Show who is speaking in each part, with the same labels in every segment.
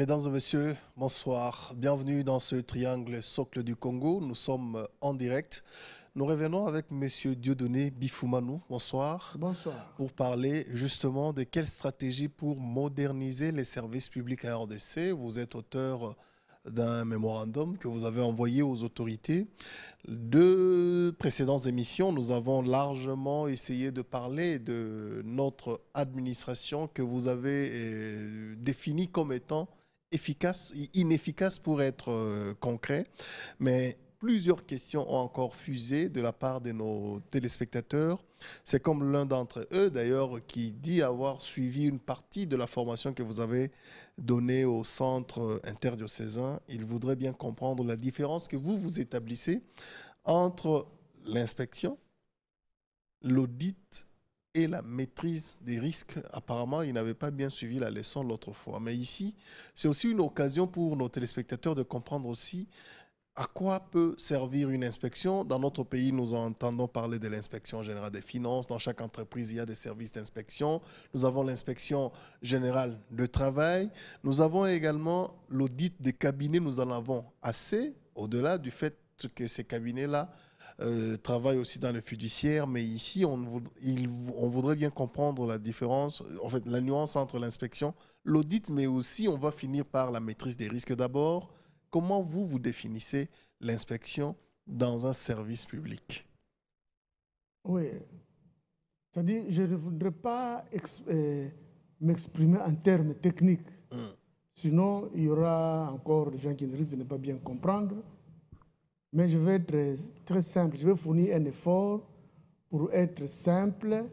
Speaker 1: Mesdames et messieurs, bonsoir. Bienvenue dans ce triangle socle du Congo. Nous sommes en direct. Nous revenons avec Monsieur Dieudonné Bifoumanou. Bonsoir.
Speaker 2: Bonsoir.
Speaker 1: Pour parler justement de quelle stratégie pour moderniser les services publics à RDC. Vous êtes auteur d'un mémorandum que vous avez envoyé aux autorités. Deux précédentes émissions, nous avons largement essayé de parler de notre administration que vous avez euh, définie comme étant efficace, inefficace pour être euh, concret. Mais plusieurs questions ont encore fusé de la part de nos téléspectateurs. C'est comme l'un d'entre eux, d'ailleurs, qui dit avoir suivi une partie de la formation que vous avez donnée au centre interdiocésain. Il voudrait bien comprendre la différence que vous vous établissez entre l'inspection, l'audit et la maîtrise des risques. Apparemment, il n'avait pas bien suivi la leçon l'autre fois. Mais ici, c'est aussi une occasion pour nos téléspectateurs de comprendre aussi à quoi peut servir une inspection Dans notre pays, nous entendons parler de l'inspection générale des finances. Dans chaque entreprise, il y a des services d'inspection. Nous avons l'inspection générale de travail. Nous avons également l'audit des cabinets. Nous en avons assez, au-delà du fait que ces cabinets-là euh, travaillent aussi dans le fiduciaire. Mais ici, on, on voudrait bien comprendre la différence, en fait, la nuance entre l'inspection, l'audit, mais aussi on va finir par la maîtrise des risques d'abord Comment vous, vous définissez l'inspection dans un service public?
Speaker 2: Oui. C'est-à-dire, je ne voudrais pas euh, m'exprimer en termes techniques. Hmm. Sinon, il y aura encore des gens qui risquent de ne pas bien comprendre. Mais je vais être très simple. Je vais fournir un effort pour être simple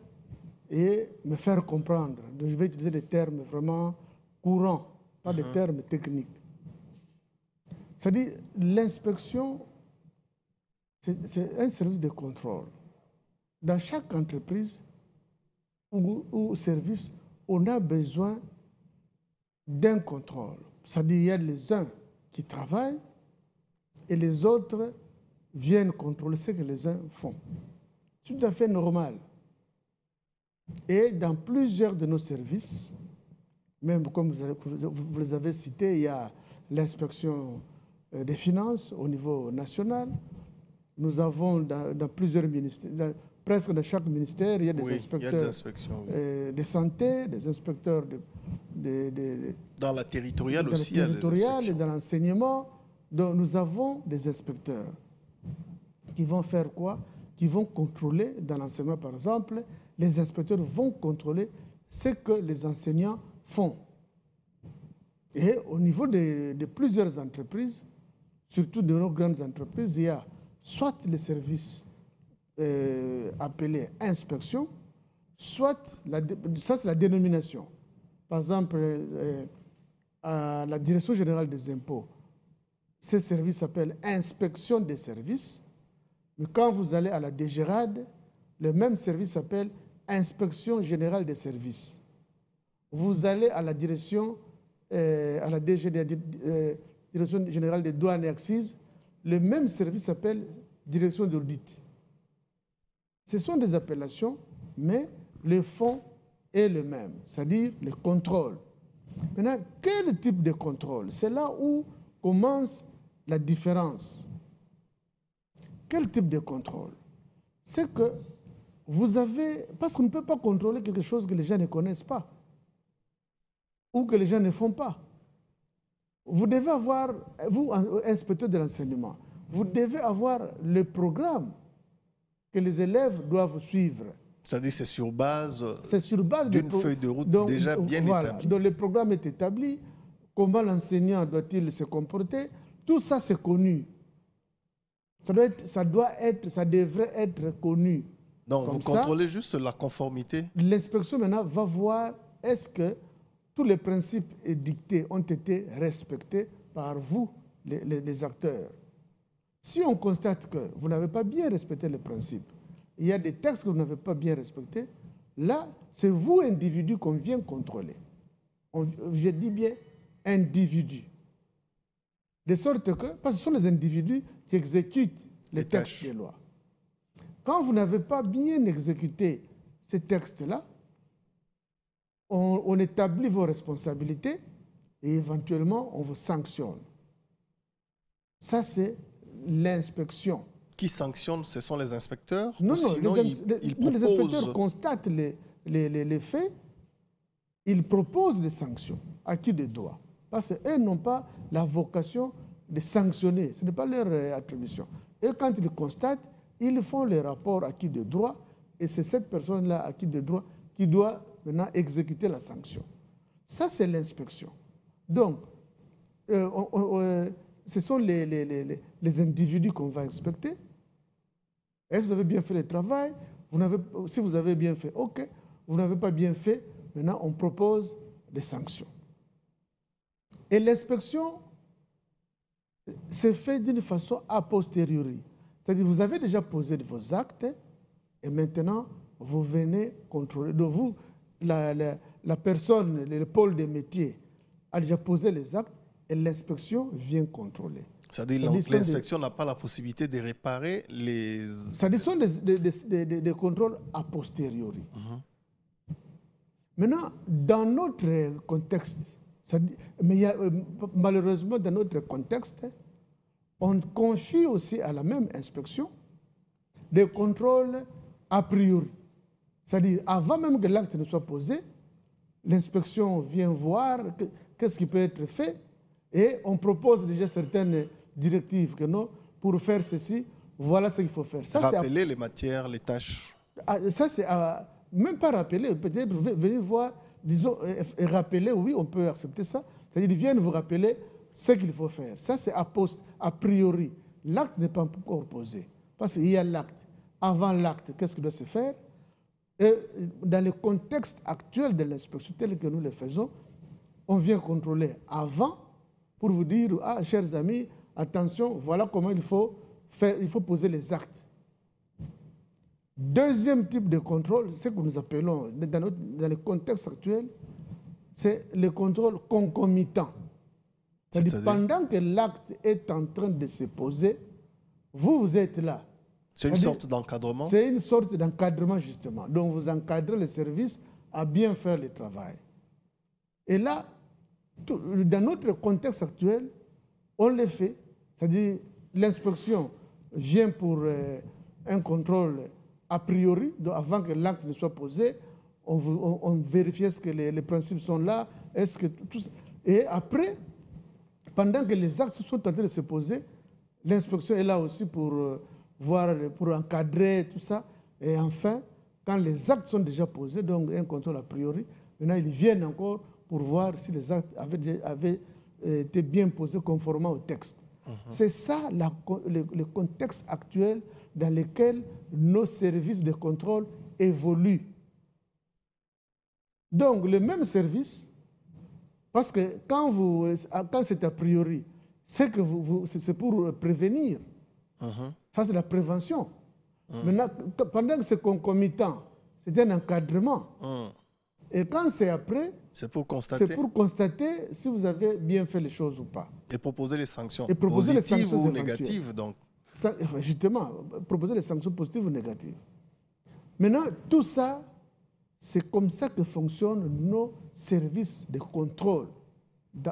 Speaker 2: et me faire comprendre. Donc, je vais utiliser des termes vraiment courants, pas des hmm. termes techniques. C'est-à-dire, l'inspection, c'est un service de contrôle. Dans chaque entreprise ou, service, on a besoin d'un contrôle. C'est-à-dire, il y a les uns qui travaillent et les autres viennent contrôler ce que les uns font. C'est tout à fait normal. Et dans plusieurs de nos services, même comme vous, vous les avez cités, il y a l'inspection euh, des finances au niveau national. Nous avons dans, plusieurs ministères, presque dans chaque ministère, il y a des inspecteurs euh, de santé, des inspecteurs de,
Speaker 1: dans la territoriale aussi.
Speaker 2: Dans la territoriale et dans l'enseignement. Donc nous avons des inspecteurs qui vont faire quoi? Qui vont contrôler, dans l'enseignement par exemple, les inspecteurs vont contrôler ce que les enseignants font. Et au niveau de plusieurs entreprises, surtout de nos grandes entreprises, il y a soit les services euh, appelés inspection, soit, ça c'est la dénomination. Par exemple, euh, à la Direction générale des impôts, ce service s'appelle inspection des services, mais quand vous allez à la DGRAD, le même service s'appelle inspection générale des services. Vous allez à la direction, euh, à la DGRAD, Direction générale des douanes et axes, le même service s'appelle Direction d'audit. Ce sont des appellations, mais le fond est le même, c'est-à-dire le contrôle. Maintenant, quel type de contrôle? C'est là où commence la différence. Quel type de contrôle? C'est que vous avez... Parce qu'on ne peut pas contrôler quelque chose que les gens ne connaissent pas ou que les gens ne font pas. Vous devez avoir, vous, inspecteur de l'enseignement, vous devez avoir le programme que les élèves doivent suivre.
Speaker 1: C'est-à-dire c'est sur base,
Speaker 2: sur base
Speaker 1: d'une feuille de route déjà bien
Speaker 2: voilà,
Speaker 1: établie.
Speaker 2: Donc le programme est établi, comment l'enseignant doit-il se comporter, tout ça c'est connu. Ça, doit être, ça, doit être, ça devrait être connu.
Speaker 1: Donc vous contrôlez juste la conformité
Speaker 2: L'inspection maintenant va voir est-ce que tous les principes édictés ont été respectés par vous, les, acteurs? Si on constate que vous n'avez pas bien respecté les principes, il y a des textes que vous n'avez pas bien respectés, là, c'est vous, individu, qu'on vient contrôler. je dis bien individu. De sorte que, parce que ce sont les individus qui exécutent les, textes des lois. Quand vous n'avez pas bien exécuté ces textes-là, on, établit vos responsabilités et éventuellement on vous sanctionne. Ça, c'est l'inspection.
Speaker 1: Qui sanctionne Ce sont les inspecteurs
Speaker 2: Non,
Speaker 1: ou
Speaker 2: non,
Speaker 1: sinon,
Speaker 2: les,
Speaker 1: ils, ils
Speaker 2: inspecteurs constatent les, les- les- les faits, ils proposent des sanctions à qui de droit? Parce qu'eux n'ont pas la vocation de sanctionner, ce n'est pas leur euh, attribution. Et quand ils constatent, ils font les rapports à qui de droit, et c'est cette personne-là à qui de droit qui doit maintenant exécuter la sanction. Ça, c'est l'inspection. Donc, euh, euh, ce sont les, individus qu'on va inspecter. Est-ce que vous avez bien fait le travail? Si vous avez bien fait, OK. Vous n'avez pas bien fait, maintenant on propose des sanctions. Et l'inspection se fait d'une façon a posteriori. C'est-à-dire vous avez déjà posé vos actes et maintenant vous venez contrôler. Donc vous, la, la- la personne, le pôle des métiers a déjà posé les actes et l'inspection vient contrôler.
Speaker 1: C'est-à-dire
Speaker 2: C'est-à-dire,
Speaker 1: l'in- l'inspection n'a pas la possibilité de réparer les...
Speaker 2: Ça sont des, des- des- contrôles a posteriori. Maintenant, dans notre contexte, ça mais il y a, euh, malheureusement, dans notre contexte, on confie aussi à la même inspection des contrôles a priori. C'est-à-dire, avant même que l'acte ne soit posé, l'inspection vient voir que- qu'est-ce qui peut être fait et on propose déjà certaines directives que non, pour faire ceci, voilà ce qu'il faut faire. Ça, à-
Speaker 1: Rappeler les matières, les tâches.
Speaker 2: ah, ça, c'est à- même pas rappeler, peut-être ve- venir voir, disons, rappeler, oui, on peut accepter ça. C'est-à-dire, ils viennent vous rappeler ce qu'il faut faire. Ça, c'est a, post, a priori. L'acte n'est pas encore posé. Parce qu'il y a l'acte. Avant l'acte, qu'est-ce qui doit se faire? Et dans le contexte actuel de l'inspection, tel que nous le faisons, on vient contrôler avant pour vous dire, ah, chers amis, attention, voilà comment il faut faire, il faut poser les actes. Deuxième type de contrôle, ce que nous appelons, dans, notre- dans le contexte actuel, c'est le contrôle concomitant. C'est-à-dire pendant que l'acte est en train de se poser, vous, vous êtes là.
Speaker 1: C'est une sorte d'encadrement.
Speaker 2: C'est une sorte d'encadrement, justement. Donc, vous encadrez le service à bien faire le travail. Et là, tout- dans notre contexte actuel, on le fait. C'est-à-dire, l'inspection vient pour euh, un contrôle a priori, donc avant que l'acte ne soit posé. On, on- on vérifie est-ce que les, les principes sont là, est-ce que tout ça- Et après, pendant que les actes sont en train de se poser, l'inspection est là aussi pour euh, voir, pour encadrer tout ça. Et enfin, quand les actes sont déjà posés, donc un contrôle a priori, maintenant ils viennent encore pour voir si les actes avaient, euh, été bien posés conformément au texte. C'est ça la co- le, le contexte actuel dans lequel nos services de contrôle évoluent. Donc, le même service, parce que quand, vous, quand c'est a priori, c'est que vous, vous- c'est c'est pour prévenir.
Speaker 1: Mhm.
Speaker 2: Ça, c'est la prévention. Maintenant, que- pendant que c'est concomitant, c'est un encadrement.
Speaker 1: Mhm.
Speaker 2: Et quand c'est après,
Speaker 1: C'est pour constater
Speaker 2: c'est pour constater si vous avez bien fait les choses ou pas.
Speaker 1: et proposer les sanctions
Speaker 2: Et proposer les
Speaker 1: positives
Speaker 2: sanctions
Speaker 1: ou négatives. Donc,
Speaker 2: enfin, justement, proposer des sanctions positives ou négatives. Maintenant, tout ça, c'est comme ça que fonctionnent nos services de contrôle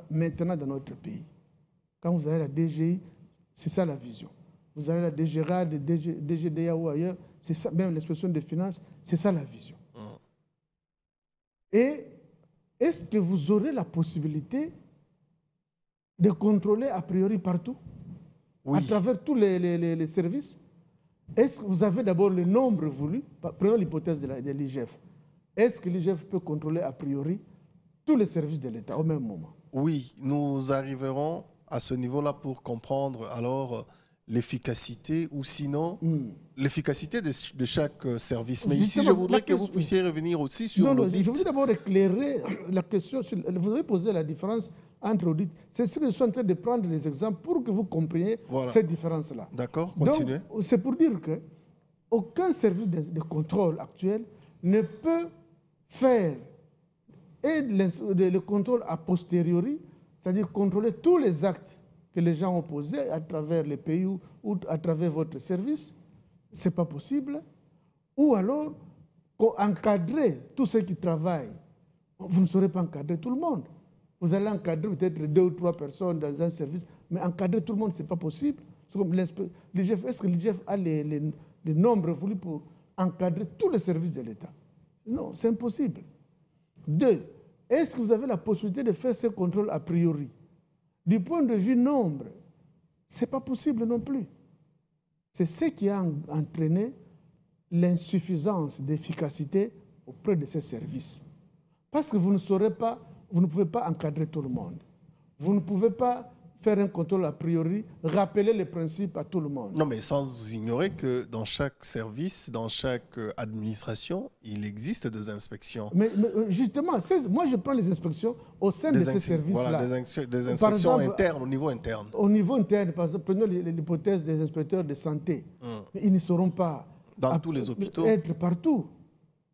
Speaker 2: maintenant dans notre pays. Quand vous avez la DGI, c'est ça la vision. Vous avez la DGRA, DG, DGDA ou ailleurs, c'est ça, même l'expression des finances, c'est ça la vision. Et est-ce que vous aurez la possibilité de contrôler a priori partout?
Speaker 1: Oui.
Speaker 2: à travers tous les, les- les- les services Est-ce que vous avez d'abord le nombre voulu? Prenons l'hypothèse de l'IGF. Est-ce que l'IGF peut contrôler a priori tous les services de l'État au même moment?
Speaker 1: Oui, nous arriverons à ce niveau-là pour comprendre alors euh, l'efficacité ou sinon l'efficacité de, de chaque euh, service. Mais ici, je voudrais que vous puissiez revenir aussi sur
Speaker 2: Non, non,
Speaker 1: l'audit.
Speaker 2: je voudrais d'abord éclairer la question. Sur, vous avez posé la différence entre audit. C'est ce que je suis en train de prendre les exemples pour que vous compreniez
Speaker 1: Voilà.
Speaker 2: cette différence-là.
Speaker 1: D'accord, continuez.
Speaker 2: c'est pour dire que aucun service de, de contrôle actuel ne peut faire et le, le contrôle a posteriori, c'est-à-dire contrôler tous les actes que les gens ont posés à travers les pays ou, ou à travers votre service, ce n'est pas possible. Ou alors, encadrer tous ceux qui travaillent. Vous ne saurez pas encadrer tout le monde. Vous allez encadrer peut-être deux ou trois personnes dans un service, mais encadrer tout le monde, ce n'est pas possible. Est-ce que l'IGF a les, les nombres voulus pour encadrer tous les services de l'État? Non, c'est impossible. Deux, est-ce que vous avez la possibilité de faire ce contrôle a priori? Du point de vue nombre, ce n'est pas possible non plus. C'est ce qui a entraîné l'insuffisance d'efficacité auprès de ces services. Parce que vous ne saurez pas, vous ne pouvez pas encadrer tout le monde. Vous ne pouvez pas faire un contrôle a priori, rappeler les principes à tout le monde.
Speaker 1: Non, mais sans ignorer que dans chaque service, dans chaque euh, administration, il existe des inspections.
Speaker 2: Mais, euh, justement, moi je prends les inspections au sein de ces services-là.
Speaker 1: Voilà, des, inspections internes, au niveau interne.
Speaker 2: Au niveau interne, par exemple, prenons l'hypothèse des inspecteurs de santé. Hum. Ils ne seront pas...
Speaker 1: Dans tous les hôpitaux
Speaker 2: Être partout.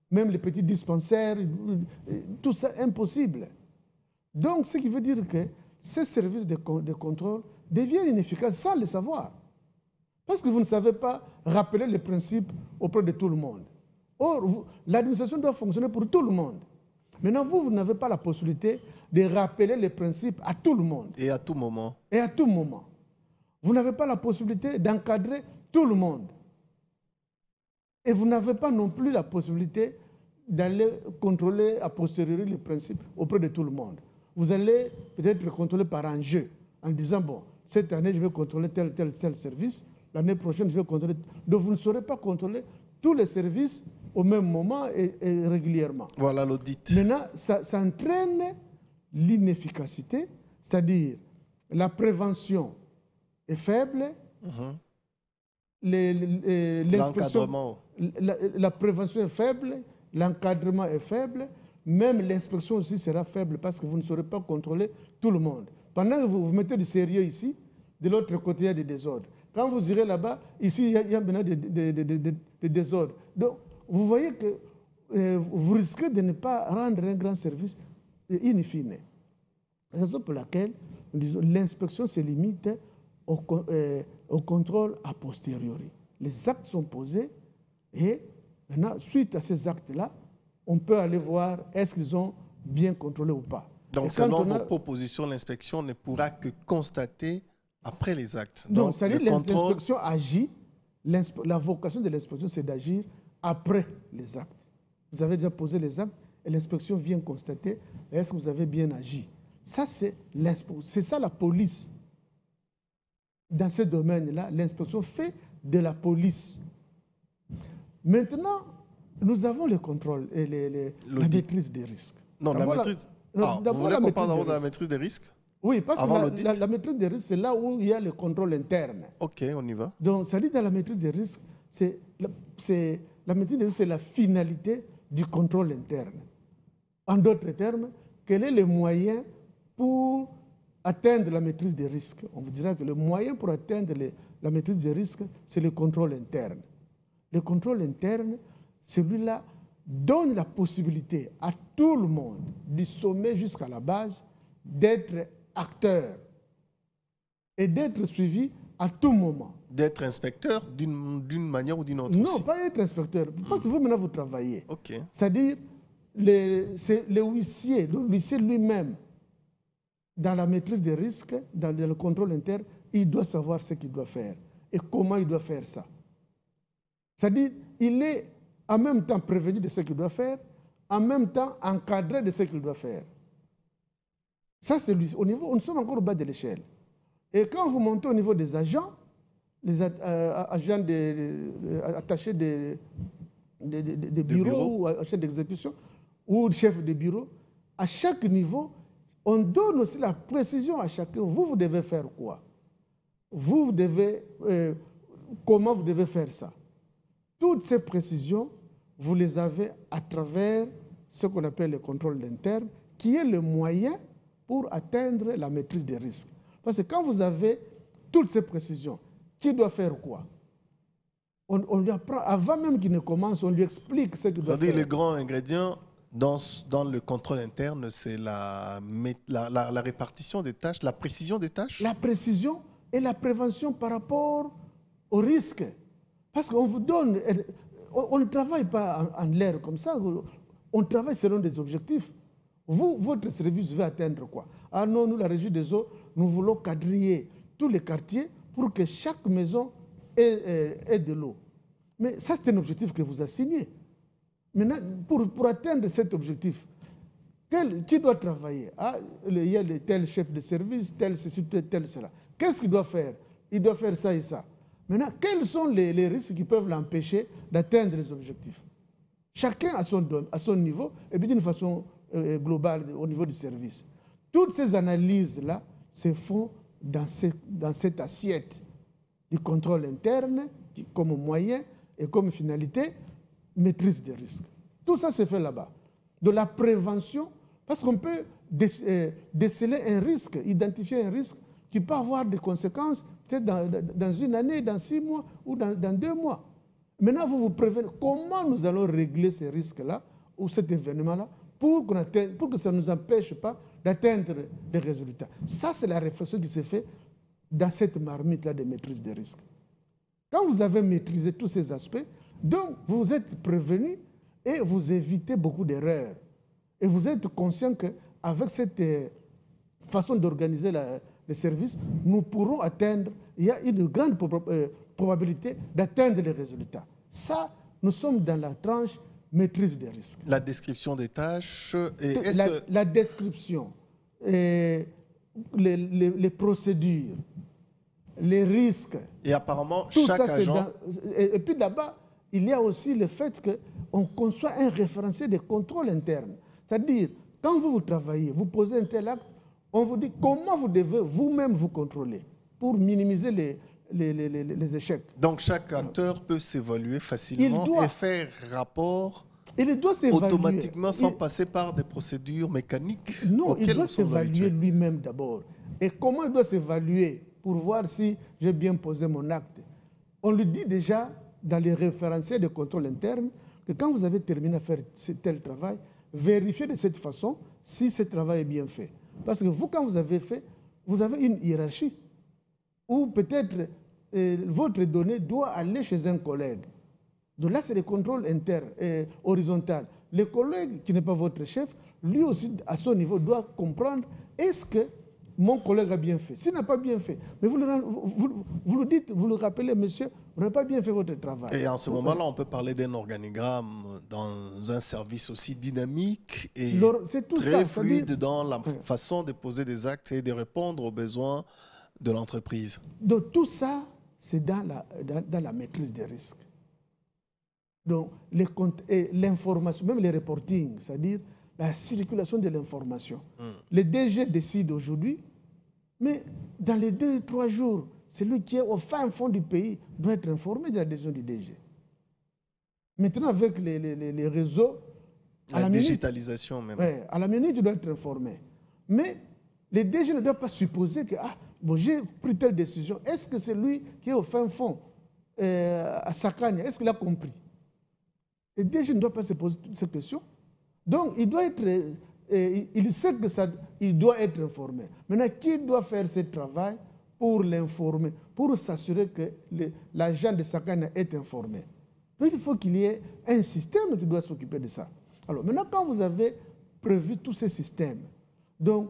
Speaker 2: Même les petits dispensaires, tout ça, impossible. Donc, ce qui veut dire que ces services de, contrôle deviennent inefficaces sans le savoir. Parce que vous ne savez pas rappeler les principes auprès de tout le monde. Or, l'administration doit fonctionner pour tout le monde. Maintenant, vous, vous n'avez pas la possibilité de rappeler les principes à tout le monde.
Speaker 1: Et à tout moment.
Speaker 2: Et à tout moment. Vous n'avez pas la possibilité d'encadrer tout le monde. Et vous n'avez pas non plus la possibilité d'aller contrôler a posteriori les principes auprès de tout le monde vous allez peut-être le contrôler par un jeu, en disant, bon, cette année, je vais contrôler tel, tel, tel service, l'année prochaine, je vais contrôler... Donc, vous ne saurez pas contrôler tous les services au même moment et, régulièrement.
Speaker 1: Voilà l'audit.
Speaker 2: Maintenant, ça, entraîne l'inefficacité, c'est-à-dire la prévention est faible,
Speaker 1: mhm.
Speaker 2: l'encadrement. la prévention est faible, l'encadrement est faible, même l'inspection aussi sera faible parce que vous ne saurez pas contrôler tout le monde. Pendant que vous, vous mettez du sérieux ici, de l'autre côté, il y a des désordres. Quand vous irez là-bas, ici, il y a, maintenant des, désordres. Donc, vous voyez que euh, vous risquez de ne pas rendre un grand service in fine. Raison pour laquelle l'inspection se limite au, euh, au, contrôle a posteriori. Les actes sont posés et maintenant, suite à ces actes-là, on peut aller voir est-ce qu'ils ont bien contrôlé ou pas.
Speaker 1: Donc, selon vos propositions, l'inspection ne pourra que constater après les actes.
Speaker 2: Donc, c'est-à-dire l'inspection agit, la vocation de l'inspection, c'est d'agir après les actes. Vous avez déjà posé les actes et l'inspection vient constater est-ce que vous avez bien agi. Ça, c'est C'est ça la police. Dans ce domaine-là, l'inspection fait de la police. Maintenant, nous avons le contrôle et la maîtrise des risques.
Speaker 1: Non, la maîtrise. Ah, vous voulez qu'on parle de la maîtrise des risques?
Speaker 2: Oui, parce que la, maîtrise des risques, c'est là où il y a le contrôle interne.
Speaker 1: Ok, on y va.
Speaker 2: Donc, ça dit dans la maîtrise des risques, c'est la maîtrise des risques, c'est la finalité du contrôle interne. En d'autres termes, quel est le moyen pour atteindre la maîtrise des risques? On vous dira que le moyen pour atteindre la maîtrise des risques, c'est le contrôle interne. Le contrôle interne, celui-là donne la possibilité à tout le monde, du sommet jusqu'à la base, d'être acteur et d'être suivi à tout moment.
Speaker 1: D'être inspecteur d'une manière ou d'une autre
Speaker 2: Non, pas être inspecteur. Parce que vous, maintenant, vous travaillez.
Speaker 1: Ok.
Speaker 2: C'est-à-dire, c'est le huissier, le huissier lui-même, dans la maîtrise des risques, dans le contrôle interne, il doit savoir ce qu'il doit faire et comment il doit faire ça. C'est-à-dire, il est en même temps prévenu de ce qu'il doit faire, en même temps encadré de ce qu'il doit faire. Ça, c'est au niveau, nous sommes encore au bas de l'échelle. Et quand vous montez au niveau des agents, les euh, agents attachés des, bureaux, ou attachés d'exécution, ou chefs de bureau, à chaque niveau, on donne aussi la précision à chacun. Vous, vous devez faire quoi? Vous, vous devez, euh, comment vous devez faire ça? Toutes ces précisions vous les avez à travers ce qu'on appelle le contrôle interne, qui est le moyen pour atteindre la maîtrise des risques. Parce que quand vous avez toutes ces précisions, qui doit faire quoi? On, lui apprend, avant même qu'il ne commence, on lui explique ce qu'il doit faire.
Speaker 1: le grand ingrédient dans, dans le contrôle interne, c'est la, la, la, répartition des tâches, la précision des tâches?
Speaker 2: La précision et la prévention par rapport aux risques. Parce qu'on vous donne, on ne travaille pas en, l'air comme ça. On travaille selon des objectifs. Vous, votre service veut atteindre quoi? Ah non, nous, la régie des eaux, nous voulons quadriller tous les quartiers pour que chaque maison ait, ait de l'eau. Mais ça, c'est un objectif que vous assignez. Maintenant, pour, atteindre cet objectif, quel- qui doit travailler? Ah, Il y a tel chef de service, tel ceci, tel cela. Qu'est-ce qu'il doit faire? Il doit faire ça et ça. Maintenant, quels sont les, risques qui peuvent l'empêcher d'atteindre les objectifs? Chacun à son, niveau, et puis d'une façon euh, globale au niveau du service. Toutes ces analyses-là se font dans, ce- dans cette assiette du contrôle interne comme moyen et comme finalité, maîtrise des risques. Tout ça se fait là-bas. De la prévention, parce qu'on peut euh, déceler un risque, identifier un risque qui peut avoir des conséquences dans, une année, dans six mois ou dans, deux mois. Maintenant, vous vous prévenez. Comment nous allons régler ces risques-là ou cet événement-là pour, atteigne- pour que ça ne nous empêche pas d'atteindre des résultats? Ça, c'est la réflexion qui s'est faite dans cette marmite-là de maîtrise des risques. Quand vous avez maîtrisé tous ces aspects, donc vous êtes prévenu et vous évitez beaucoup d'erreurs. Et vous êtes conscient qu'avec cette euh, façon d'organiser les services, nous pourrons atteindre, il y a une grande euh, probabilité d'atteindre les résultats. Ça, nous sommes dans la tranche maîtrise des risques.
Speaker 1: La description des tâches. Et
Speaker 2: La,
Speaker 1: que
Speaker 2: la description, euh, les, les- les procédures, les risques,
Speaker 1: et apparemment
Speaker 2: tout
Speaker 1: chaque
Speaker 2: ça,
Speaker 1: agent.
Speaker 2: dans- Et, et puis là-bas, il y a aussi le fait qu'on conçoit un référentiel de contrôle interne. C'est-à-dire, quand vous, vous travaillez, vous posez un tel acte, on vous dit comment vous devez vous-même vous contrôler pour minimiser les, les, les- les- les échecs.
Speaker 1: Donc chaque acteur peut s'évaluer facilement
Speaker 2: Il doit-
Speaker 1: et faire rapport
Speaker 2: Il doit
Speaker 1: automatiquement sans
Speaker 2: Il-
Speaker 1: passer par des procédures mécaniques.
Speaker 2: Non, il doit s'évaluer lui-même d'abord. Et comment il doit s'évaluer pour voir si j'ai bien posé mon acte? On lui dit déjà dans les référentiels de contrôle interne que quand vous avez terminé à faire tel travail, vérifiez de cette façon si ce travail est bien fait. Parce que vous, quand vous avez fait, vous avez une hiérarchie ou peut-être euh, votre donnée doit aller chez un collègue. Donc là, c'est le contrôle inter, euh, horizontal. Le collègue qui n'est pas votre chef, lui aussi, à son niveau, doit comprendre est-ce que mon collègue a bien fait? S'il n'a pas bien fait, mais vous le, rend- vous, vous- vous le dites, vous le rappelez, monsieur, vous n'avez pas bien fait votre travail.
Speaker 1: Et en ce moment-là, on peut parler d'un organigramme dans un service aussi dynamique et
Speaker 2: tout
Speaker 1: très
Speaker 2: ça,
Speaker 1: fluide dans la façon de poser des actes et de répondre aux besoins de l'entreprise.
Speaker 2: Donc tout ça, c'est dans la, dans, dans la maîtrise des risques. Donc l'information, même les reporting, c'est-à-dire la circulation de l'information. Le DG décide aujourd'hui, mais dans les deux, trois jours, celui qui est au fin fond du pays doit être informé de la décision du DG. Maintenant, avec les, les- les- réseaux, à
Speaker 1: La,
Speaker 2: la minute,
Speaker 1: digitalisation même.
Speaker 2: Ouais, à la minute, tu dois être informé. Mais les DG ne doivent pas supposer que ah, bon, j'ai pris telle décision. Est-ce que c'est lui qui est au fin fond, euh, à Sakania, est-ce qu'il a compris? Les DG ne doivent pas se poser toutes ces questions. Donc, il doit être. euh, euh, il sait que ça, il doit être informé. Maintenant, qui doit faire ce travail pour l'informer, pour s'assurer que l'agent de Sakana est informé? Il faut qu'il y ait un système qui doit s'occuper de ça. Alors maintenant, quand vous avez prévu tous ces systèmes, donc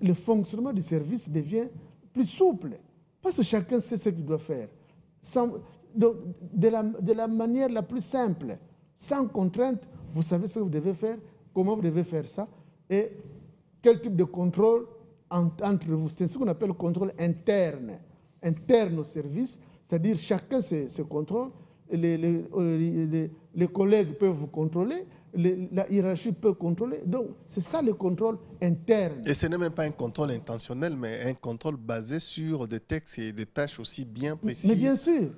Speaker 2: le fonctionnement du service devient plus souple. Parce que chacun sait ce qu'il doit faire. De, la, manière la plus simple, sans contrainte, vous savez ce que vous devez faire, comment vous devez faire ça, et quel type de contrôle en- entre vous. C'est ce qu'on appelle le contrôle interne, interne au service, c'est-à-dire chacun se, contrôle, les collègues peuvent vous contrôler, la hiérarchie peut contrôler. Donc, c'est ça le contrôle interne.
Speaker 1: Et ce n'est même pas un contrôle intentionnel, mais un contrôle basé sur des textes et des tâches aussi bien précises.
Speaker 2: Mais bien sûr.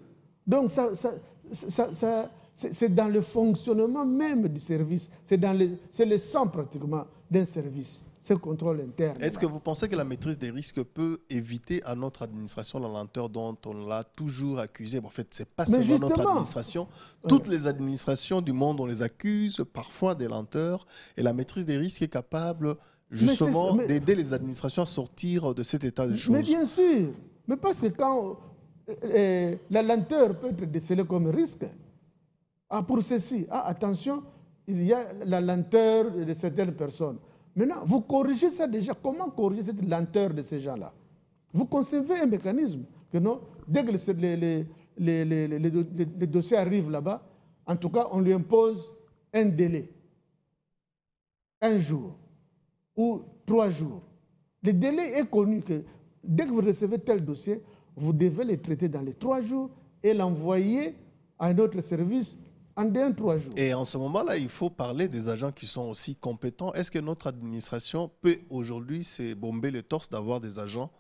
Speaker 2: Donc, ça, ça- ça- ça- c'est dans le fonctionnement même du service. C'est le, c'est le sang pratiquement d'un service, ce contrôle interne.
Speaker 1: Est-ce que vous pensez que la maîtrise des risques peut éviter à notre administration la lenteur dont on l'a toujours accusée En fait, c'est pas
Speaker 2: Mais
Speaker 1: seulement notre administration. Toutes les administrations du monde, on les accuse parfois des lenteurs. Et la maîtrise des risques est capable justement d'aider les administrations à sortir de cet état de choses.
Speaker 2: Mais bien sûr. Mais parce que quand euh, euh, la lenteur peut être décelée comme risque, ah, pour ceci, ah, attention, il y a la lenteur de certaines personnes. Maintenant, vous corrigez ça déjà. Comment corriger cette lenteur de ces gens-là? Vous concevez un mécanisme que non, dès que les, les, dossiers arrivent là-bas, en tout cas, on lui impose un délai. Un jour ou trois jours. Le délai est connu que dès que vous recevez tel dossier, vous devez le traiter dans les trois jours et l'envoyer à un autre service en deux, trois jours.
Speaker 1: Et en ce moment-là, il faut parler des agents qui sont aussi compétents. Est-ce que notre administration peut aujourd'hui se bomber le torse d'avoir des agents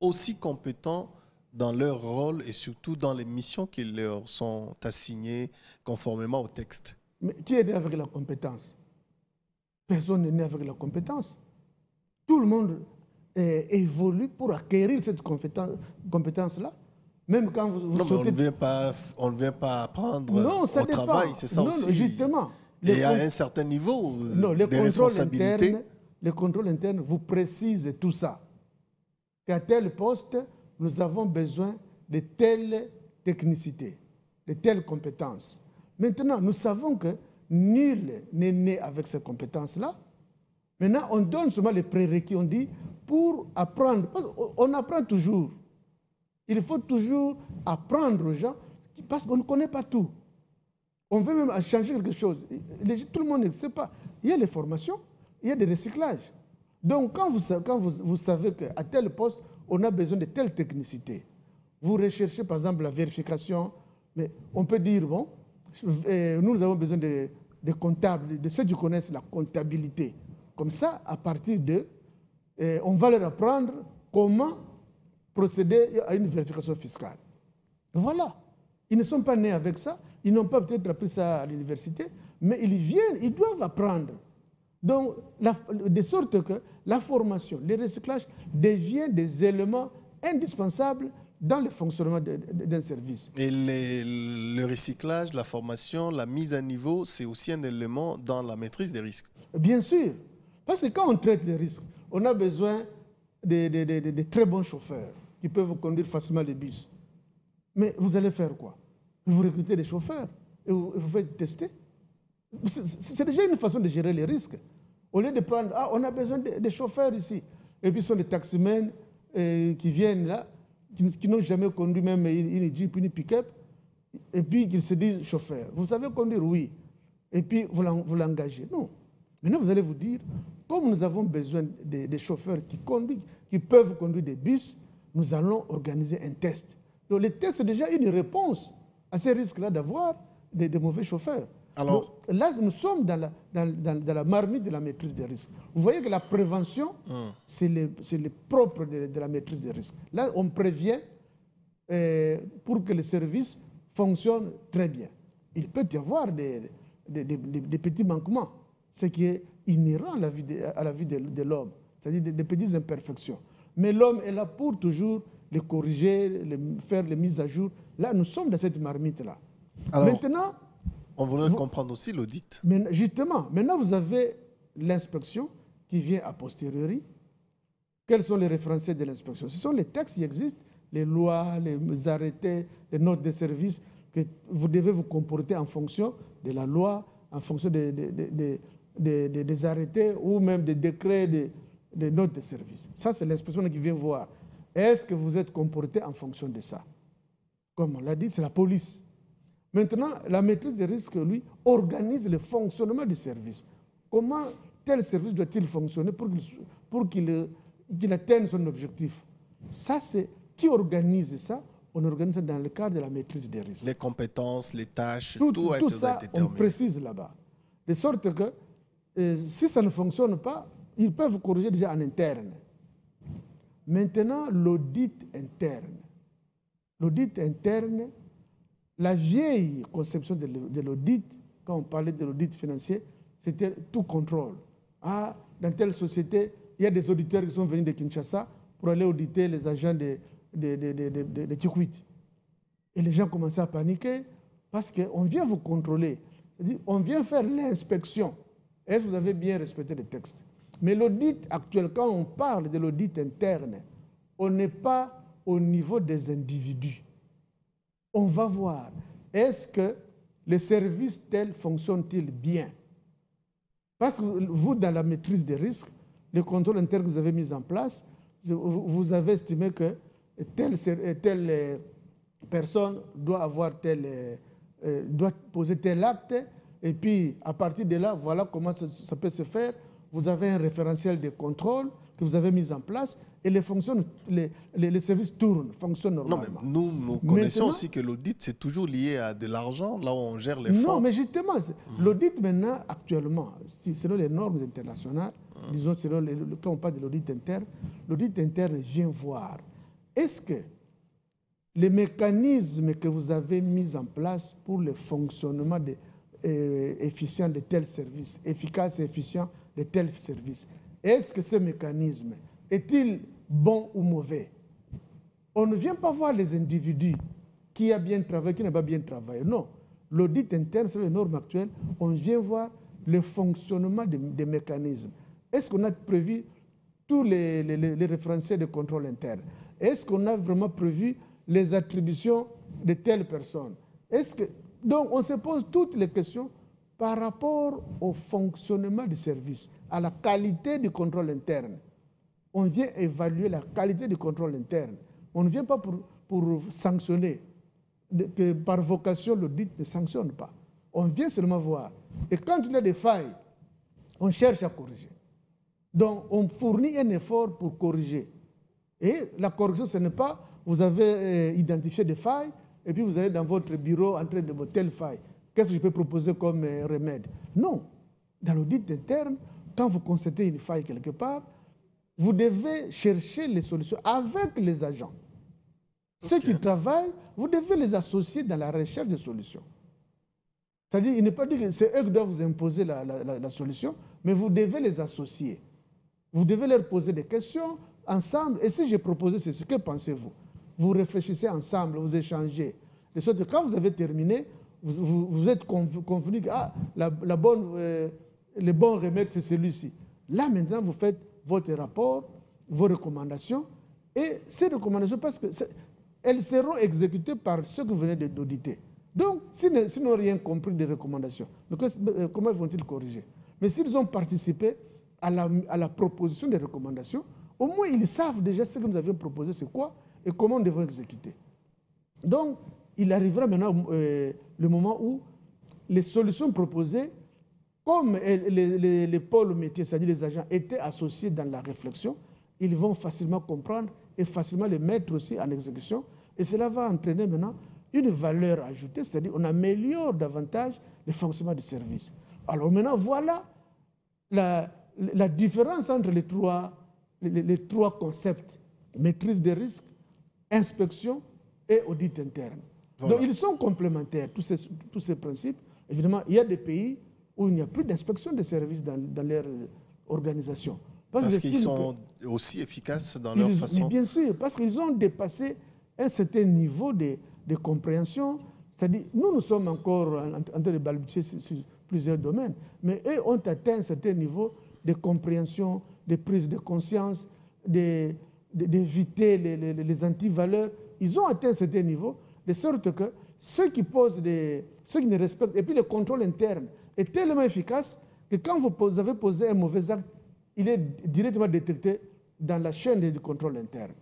Speaker 1: aussi compétents dans leur rôle et surtout dans les missions qui leur sont assignées conformément au texte?
Speaker 2: Mais qui est né avec la compétence? Personne n'est né avec la compétence. Tout le monde évolue pour acquérir cette compétence-là. Même quand vous,
Speaker 1: non, on ne vient pas, on ne vient pas apprendre non, ça au travail, c'est ça non, aussi.
Speaker 2: Justement.
Speaker 1: Et à un certain niveau non, les des responsabilités.
Speaker 2: Internes, les contrôles internes vous précisent tout ça. Qu'à tel poste, nous avons besoin de telle technicité, de telles compétences. Maintenant, nous savons que nul n'est né avec ces compétences-là. Maintenant, on donne seulement les prérequis. On dit, pour apprendre, on apprend toujours. Il faut toujours apprendre aux gens parce qu'on ne connaît pas tout. On veut même changer quelque chose. Tout le monde ne sait pas. Il y a les formations, il y a des recyclages. Donc, quand vous, quand vous, vous savez qu'à tel poste, on a besoin de telle technicité, vous recherchez par exemple la vérification, mais on peut dire, bon, euh, nous avons besoin de, de comptables, de ceux qui connaissent la comptabilité. Comme ça, à partir de, euh, on va leur apprendre comment procéder à une vérification fiscale. Voilà. Ils ne sont pas nés avec ça, ils n'ont pas peut-être appris ça à l'université, mais ils viennent, ils doivent apprendre. Donc, de sorte que la formation, le recyclage deviennent des éléments indispensables dans le fonctionnement d'un service.
Speaker 1: Et le recyclage, la formation, la mise à niveau, c'est aussi un élément dans la maîtrise des risques.
Speaker 2: Bien sûr. Parce que quand on traite les risques, on a besoin de, de très bons chauffeurs qui peuvent conduire facilement les bus. Mais vous allez faire quoi? Vous recrutez des chauffeurs et vous, faites tester. C'est déjà une façon de gérer les risques. Au lieu de prendre, ah, on a besoin de, chauffeurs ici. Et puis, ce sont des taximens euh, qui viennent là, qui, n'ont jamais conduit même une, une Jeep, une pick-up, et puis qu'ils se disent chauffeurs. Vous savez conduire Oui. Et puis, vous l'engagez. Non. Maintenant, vous allez vous dire, comme nous avons besoin de, chauffeurs qui, conduisent, qui peuvent conduire des bus, nous allons organiser un test. Donc le test, c'est déjà une réponse à ces risques-là d'avoir des, mauvais chauffeurs. Alors, là, nous sommes dans la, dans, la, marmite de la maîtrise des risques. Vous voyez que la prévention, hum. c'est le, le, propre de, la maîtrise des risques. Là, on prévient euh, pour que le service fonctionne très bien. Il peut y avoir des, des, petits manquements, ce qui est inhérent à la vie de, à la vie de, l'homme, c'est-à-dire des petites imperfections. Mais l'homme est là pour toujours les corriger, les, faire les mises à jour. Là, nous sommes dans cette marmite-là.
Speaker 1: Maintenant. On voudrait comprendre aussi l'audit.
Speaker 2: Justement, maintenant, vous avez l'inspection qui vient a posteriori. Quels sont les référentiels de l'inspection? Ce sont les textes qui existent, les lois, les arrêtés, les notes de service, que vous devez vous comporter en fonction de la loi, en fonction des, des arrêtés ou même des décrets des notes de service. Ça, c'est l'inspection qui vient voir. Est-ce que vous êtes comporté en fonction de ça? Comme on l'a dit, c'est la police. Maintenant, la maîtrise des risques, lui, organise le fonctionnement du service. Comment tel service doit-il fonctionner pour qu'il atteigne son objectif? Ça, c'est qui organise ça? On organise ça dans le cadre de la maîtrise des risques.
Speaker 1: Les compétences, les tâches,
Speaker 2: tout, tout, tout ça, on précise là-bas. De sorte que euh, si ça ne fonctionne pas, ils peuvent corriger déjà en interne. Maintenant, l'audit interne. L'audit interne, la vieille conception de l'audit, quand on parlait de l'audit financier, c'était tout contrôle. Ah, dans telle société, il y a des auditeurs qui sont venus de Kinshasa pour aller auditer les agents de, de, de, de, Et les gens commençaient à paniquer parce qu'on vient vous contrôler. On vient faire l'inspection. Est-ce que vous avez bien respecté les textes? Mais l'audit actuel, quand on parle de l'audit interne, on n'est pas au niveau des individus. On va voir, est-ce que les services tels fonctionnent-ils bien? Parce que vous, dans la maîtrise des risques, les contrôles internes que vous avez mis en place, vous avez estimé que telle, telle euh, personne doit avoir tel, euh, euh, doit poser tel acte, et puis à partir de là, voilà comment ça, peut se faire. Vous avez un référentiel de contrôle que vous avez mis en place et les, fonctions, les, les, services tournent, fonctionnent normalement.
Speaker 1: Non, mais nous, nous connaissons aussi que l'audit, c'est toujours lié à de l'argent, là où on gère les fonds.
Speaker 2: Non, mais justement, l'audit maintenant, actuellement, selon les normes internationales, disons, selon les, quand on parle de l'audit interne, l'audit interne vient voir est-ce que les mécanismes que vous avez mis en place pour le fonctionnement de, euh, efficient de tels services, efficace et efficient de tels services, est-ce que ce mécanisme est-il bon ou mauvais? On ne vient pas voir les individus qui a bien travaillé, qui n'a pas bien travaillé. Non. L'audit interne sur les normes actuelles, on vient voir le fonctionnement des mécanismes. Est-ce qu'on a prévu tous les, référentiels de contrôle interne? Est-ce qu'on a vraiment prévu les attributions de telles personnes? Donc, on se pose toutes les questions par rapport au fonctionnement du service, à la qualité du contrôle interne. On vient évaluer la qualité du contrôle interne. On ne vient pas pour, sanctionner. Que par vocation, l'audit ne sanctionne pas. On vient seulement voir. Et quand il y a des failles, on cherche à corriger. Donc, on fournit un effort pour corriger. Et la correction, ce n'est pas vous avez euh, identifié des failles et puis vous allez dans votre bureau en train de telle faille. Qu'est-ce que je peux proposer comme euh, remède? Non. Dans l'audit interne, quand vous constatez une faille quelque part, vous devez chercher les solutions avec les agents. Ceux qui travaillent, vous devez les associer dans la recherche de solutions. C'est-à-dire, il n'est pas dit que c'est eux qui doivent vous imposer la solution, mais vous devez les associer. Vous devez leur poser des questions ensemble. Et si j'ai proposé ceci, que pensez-vous? Vous réfléchissez ensemble, vous échangez. De sorte que quand vous avez terminé, vous, êtes convenu que ah, la, bonne, euh, le bon remède, c'est celui-ci. Là, maintenant, vous faites votre rapport, vos recommandations. Et ces recommandations, parce que elles seront exécutées par ceux que vous venez d'auditer. Donc, s'ils n'ont rien compris des recommandations, euh, comment vont-ils corriger? Mais s'ils ont participé, à la, proposition des recommandations, au moins ils savent déjà ce que nous avions proposé, c'est quoi et comment nous devons exécuter. Donc, il arrivera maintenant euh, le moment où les solutions proposées, comme les, les, pôles métiers, c'est-à-dire les agents, étaient associés dans la réflexion, ils vont facilement comprendre et facilement les mettre aussi en exécution. Et cela va entraîner maintenant une valeur ajoutée, c'est-à-dire on améliore davantage le fonctionnement du service. Alors maintenant, voilà la, la différence entre les trois, les, trois concepts, maîtrise des risques, inspection et audit interne. Donc ils sont complémentaires, tous ces, tous ces principes. Évidemment, il y a des pays où il n'y a plus d'inspection des services dans, dans leur euh, organisation.
Speaker 1: Parce, qu'ils sont aussi efficaces dans leur façon.
Speaker 2: Mais bien sûr, parce qu'ils ont dépassé un certain niveau de, de compréhension. C'est-à-dire, nous, nous sommes encore en, en train de balbutier sur, sur, plusieurs domaines, mais eux ont atteint un certain niveau de compréhension, de prise de conscience, d'éviter les, les, les antivaleurs. Ils ont atteint un certain niveau, de sorte que ceux qui posent des, ceux qui ne respectent, et puis le contrôle interne est tellement efficace que quand vous avez posé un mauvais acte, il est directement détecté dans la chaîne du contrôle interne.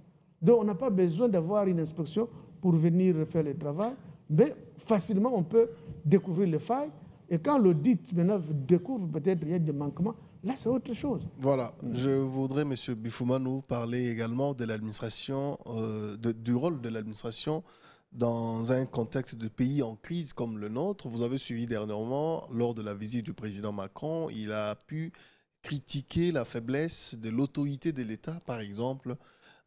Speaker 2: Donc on n'a pas besoin d'avoir une inspection pour venir faire le travail, mais facilement on peut découvrir les failles. Et quand l'audit maintenant découvre peut-être qu'il y a des manquements, Là, c'est autre chose.
Speaker 1: Voilà. Je voudrais, M. Bifouma, nous parler également de l'administration, euh, du rôle de l'administration dans un contexte de pays en crise comme le nôtre. Vous avez suivi dernièrement, lors de la visite du président Macron, il a pu critiquer la faiblesse de l'autorité de l'État, par exemple,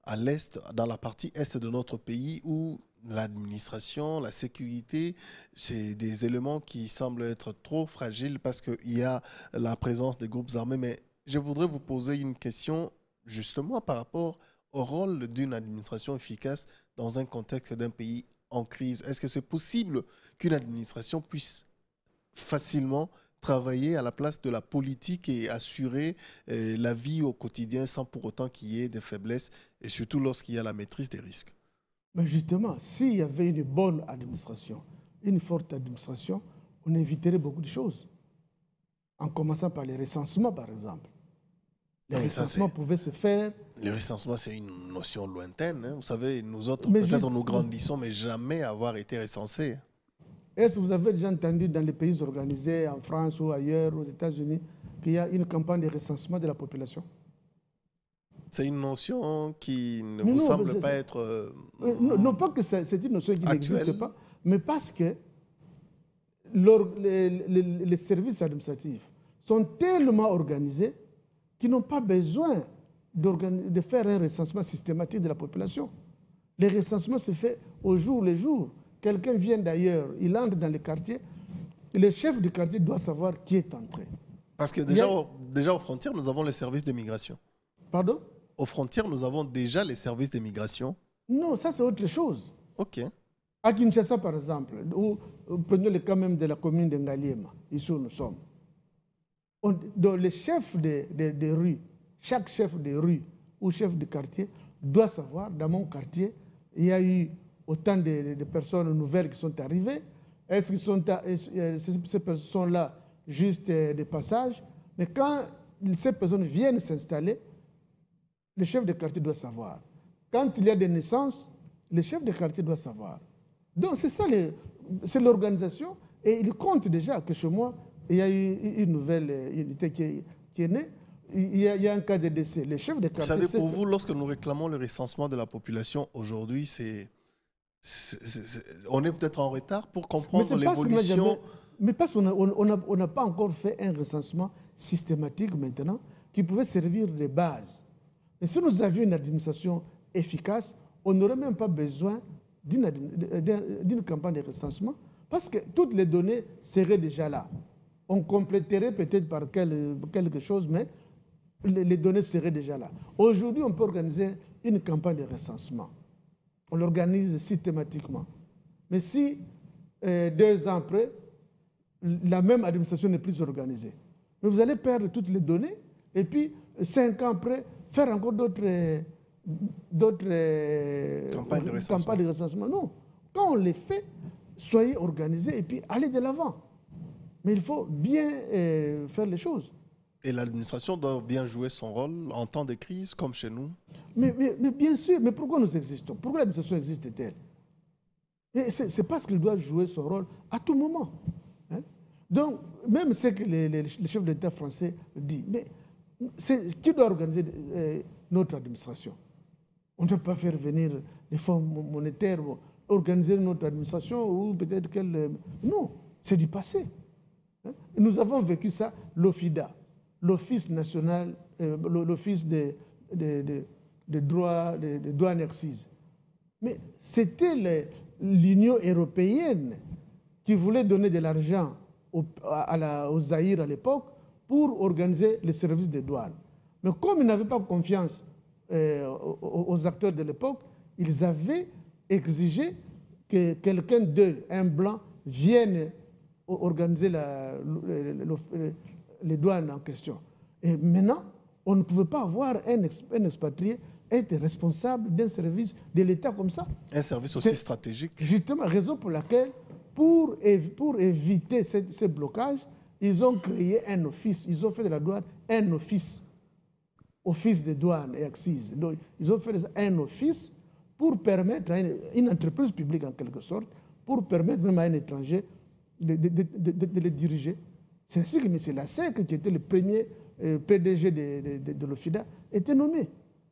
Speaker 1: à l'est, dans la partie est de notre pays, où l'administration, la sécurité, c'est des éléments qui semblent être trop fragiles parce qu'il y a la présence des groupes armés. Mais je voudrais vous poser une question justement par rapport au rôle d'une administration efficace dans un contexte d'un pays en crise? Est-ce que c'est possible qu'une administration puisse facilement travailler à la place de la politique et assurer euh, la vie au quotidien sans pour autant qu'il y ait des faiblesses et surtout lorsqu'il y a la maîtrise des risques?
Speaker 2: Mais justement, s'il y avait une bonne administration, une forte administration, on éviterait beaucoup de choses. En commençant par les recensements, par exemple. Les
Speaker 1: Oui, ça,
Speaker 2: pouvaient se faire.
Speaker 1: Le recensement, c'est une notion lointaine. hein. Vous savez, nous autres, peut-être nous grandissons, mais jamais avoir été recensés.
Speaker 2: Est-ce que vous avez déjà entendu dans les pays organisés, en France ou ailleurs, aux États-Unis, qu'il y a une campagne de recensement de la population?
Speaker 1: C'est une notion qui ne
Speaker 2: Mais
Speaker 1: vous
Speaker 2: non,
Speaker 1: semble pas être. euh,
Speaker 2: Euh, non, non pas que c'est une notion qui n'existe pas, mais parce que l'or- les, les- les services administratifs sont tellement organisés qu'ils n'ont pas besoin de faire un recensement systématique de la population. Le recensement se fait au jour le jour. Quelqu'un vient d'ailleurs, il entre dans le quartier, le chef du quartier doit savoir qui est entré.
Speaker 1: Parce que déjà,
Speaker 2: a-
Speaker 1: déjà aux frontières, nous avons les services d'immigration.
Speaker 2: Pardon?
Speaker 1: Aux frontières, nous avons déjà les services d'immigration.
Speaker 2: Non, ça c'est autre chose.
Speaker 1: OK.
Speaker 2: À Kinshasa, par exemple, ou ou prenons le cas même de la commune de Ngaliema, ici où nous sommes. On- dans les chefs de, de, rue, chaque chef de rue ou chef de quartier doit savoir, dans mon quartier, il y a eu autant de, de- personnes nouvelles qui sont arrivées. Est-ce qu'ils sont euh, ces, personnes-là juste euh, de passage? Mais quand ces personnes viennent s'installer, le chef de quartier doit savoir. Quand il y a des naissances, le chef de quartier doit savoir. Donc c'est ça, le- c'est l'organisation. Et il compte déjà que chez moi, il y a eu une nouvelle euh, unité qui est, qui est née. Il y, a, il y a un cas de décès. Le chef de
Speaker 1: Vous
Speaker 2: quartier...
Speaker 1: savez,
Speaker 2: sait
Speaker 1: pour vous, lorsque nous réclamons le recensement de la population aujourd'hui, c'est. On est peut-être en retard pour comprendre l'évolution.
Speaker 2: Mais parce qu'on n'a on, on a- on n'a pas encore fait un recensement systématique maintenant qui pouvait servir de base. Et si nous avions une administration efficace, on n'aurait même pas besoin d'une d'un- d'une campagne de recensement parce que toutes les données seraient déjà là. On compléterait peut-être par quel- quelque chose, mais les, données seraient déjà là. Aujourd'hui, on peut organiser une campagne de recensement. On l'organise systématiquement. Mais si euh, deux ans après, la même administration n'est plus organisée, mais vous allez perdre toutes les données et puis cinq ans après, faire encore d'autres euh, d'autres
Speaker 1: campagnes de recensement.
Speaker 2: Non. Quand on les fait, soyez organisés et puis allez de l'avant. Mais il faut bien euh, faire les choses.
Speaker 1: Et l'administration doit bien jouer son rôle en temps de crise, comme chez nous.
Speaker 2: Mais, mais- mais bien sûr, mais pourquoi nous existons? Pourquoi l'administration existe-t-elle? Et C'est parce qu'il doit jouer son rôle à tout moment. hein. Donc, même ce que les, les- les chefs d'État français disent, mais qui doit organiser euh, notre administration? On ne peut pas faire venir les fonds mo- monétaires, organiser notre administration ou peut-être qu'elle... euh, Non, c'est du passé. Nous avons vécu ça, l'OFIDA, l'Office national, euh, l'Office des de, de- droits, de, de excises. Mais c'était l'Union européenne qui voulait donner de l'argent au, à la- au Zaïre à l'époque pour organiser les services de douane. Mais comme ils n'avaient pas confiance euh, aux, aux acteurs de l'époque, ils avaient exigé que quelqu'un d'eux, un blanc, vienne organiser la- le- le- le- les douanes en question. Et maintenant, on ne pouvait pas avoir un, ex- un expatrié être responsable d'un service de l'État comme ça.
Speaker 1: Un service aussi stratégique.
Speaker 2: Justement, raison pour laquelle, pour, évi- pour éviter ce, ce blocage, ils ont créé un office, ils ont fait de la douane un office, office de douane et. Donc, ils ont fait un office pour permettre à une, une entreprise publique en quelque sorte, pour permettre même à un étranger de, de- de- de- de- de le diriger. C'est ainsi que M. Lassec, qui était le premier euh, PDG de, l'OFIDA, était nommé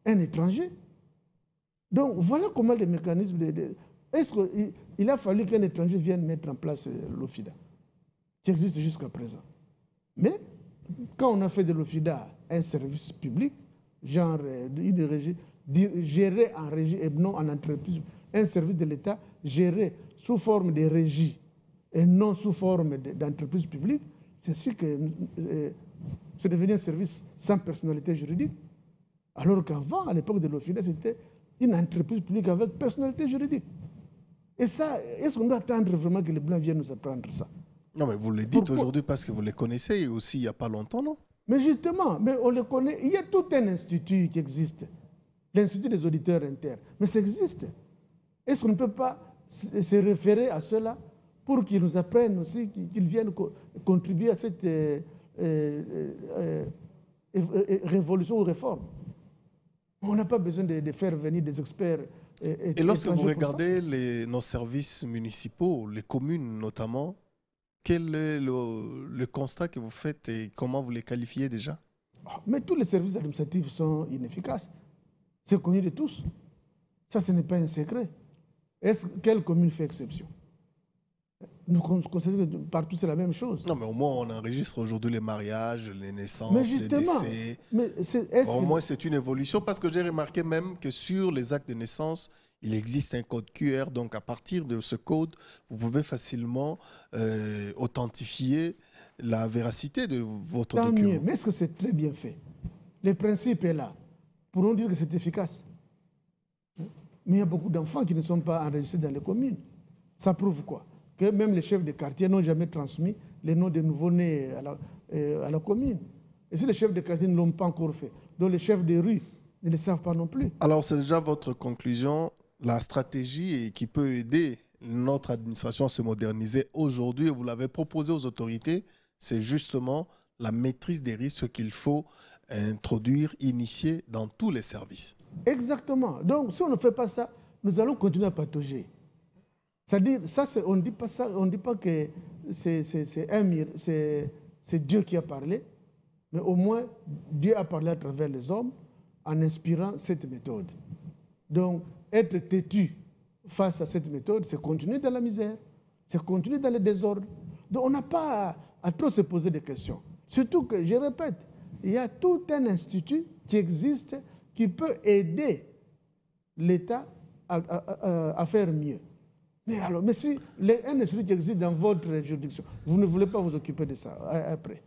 Speaker 2: un étranger. Donc voilà comment les mécanismes. Est-ce qu'il il a fallu qu'un étranger vienne mettre en place euh, l'OFIDA, qui existe jusqu'à présent. Mais quand on a fait de l'OFIDA un service public, genre euh, une régie, géré en régie et non en entreprise, un service de l'État géré sous forme de régie et non sous forme de- d'entreprise publique, c'est ainsi que euh, c'est devenu un service sans personnalité juridique. Alors qu'avant, à l'époque de l'OFIDA, c'était une entreprise publique avec personnalité juridique. Et ça, est-ce qu'on doit attendre vraiment que les Blancs viennent nous apprendre ça?
Speaker 1: Non, mais vous le dites aujourd'hui parce que vous les connaissez et aussi il n'y a pas longtemps, non?
Speaker 2: Mais justement, mais on le connaît. Il y a tout un institut qui existe, l'Institut des auditeurs internes. Mais ça existe. Est-ce qu'on ne peut pas se référer à cela? Pour qu'ils nous apprennent aussi, qu'ils viennent co- contribuer à cette, euh, euh, euh, révolution ou réforme. On n'a pas besoin de, faire venir des experts.
Speaker 1: Et, et lorsque vous regardez les, nos services municipaux, les communes notamment, quel est le, constat que vous faites et comment vous les qualifiez déjà?
Speaker 2: Ah, Mais tous les services administratifs sont inefficaces. C'est connu de tous. Ça, ce n'est pas un secret. Est-ce quelle commune fait exception? Nous constatons que partout c'est la même chose.
Speaker 1: Non, mais au moins on enregistre aujourd'hui les mariages, les naissances, les décès. Mais au moins c'est une évolution parce que j'ai remarqué même que sur les actes de naissance, il existe un code QR, donc à partir de ce code, vous pouvez facilement euh, authentifier la véracité de votre Tant document.
Speaker 2: Mieux. Mais est-ce que c'est très bien fait? Le principe est là. Pourrons dire que c'est efficace. Mais il y a beaucoup d'enfants qui ne sont pas enregistrés dans les communes. Ça prouve quoi? Que même les chefs de quartier n'ont jamais transmis les noms des nouveau-nés à, euh, à la, commune. Et si les chefs de quartier ne l'ont pas encore fait, donc les chefs de rue ne le savent pas non plus.
Speaker 1: Alors c'est déjà votre conclusion la stratégie qui peut aider notre administration à se moderniser aujourd'hui, vous l'avez proposé aux autorités, c'est justement la maîtrise des risques qu'il faut introduire, initier dans tous les services.
Speaker 2: Exactement. Donc, si on ne fait pas ça, nous allons continuer à patauger. C'est-à-dire, ça, on ne dit pas ça, on dit pas que c'est Dieu qui a parlé, mais au moins Dieu a parlé à travers les hommes en inspirant cette méthode. Donc, être têtu face à cette méthode, c'est continuer dans la misère, c'est continuer dans le désordre. Donc on n'a pas à, trop se poser des questions. Surtout que, je répète, il y a tout un institut qui existe qui peut aider l'État à, faire mieux. Mais alors, mais si un institut qui existe dans votre juridiction, vous ne voulez pas vous occuper de ça après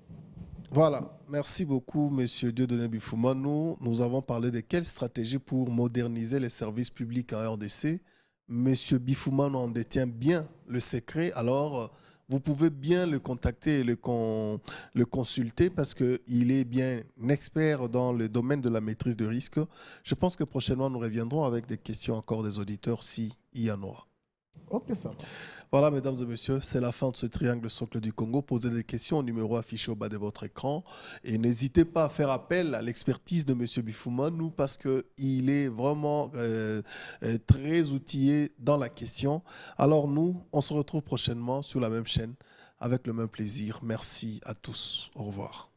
Speaker 1: voilà, merci beaucoup, Monsieur Dieudonné Bifouma. Nous, avons parlé de quelle stratégie pour moderniser les services publics en RDC. Monsieur Bifouma en détient bien le secret, alors vous pouvez bien le contacter et le, consulter parce qu'il est bien expert dans le domaine de la maîtrise de risque. Je pense que prochainement, nous reviendrons avec des questions encore des auditeurs s'il y en aura. Voilà, mesdames et messieurs, c'est la fin de ce triangle socle du Congo. Posez des questions au numéro affiché au bas de votre écran. Et n'hésitez pas à faire appel à l'expertise de monsieur nous parce qu'il est vraiment euh, euh, très outillé dans la question. Alors, nous, on se retrouve prochainement sur la même chaîne avec le même plaisir. Merci à tous. Au revoir.